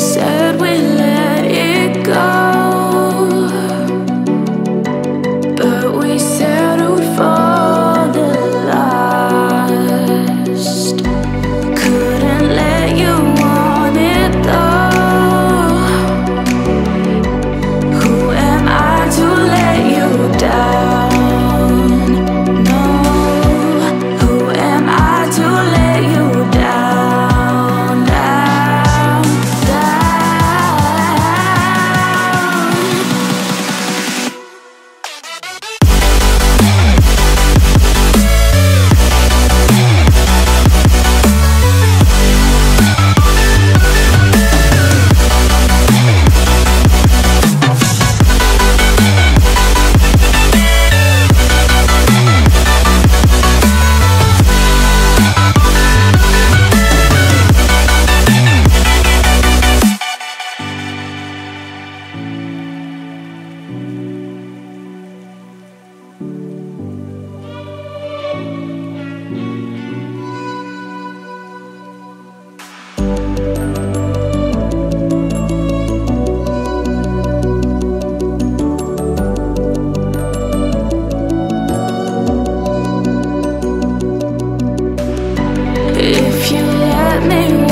said me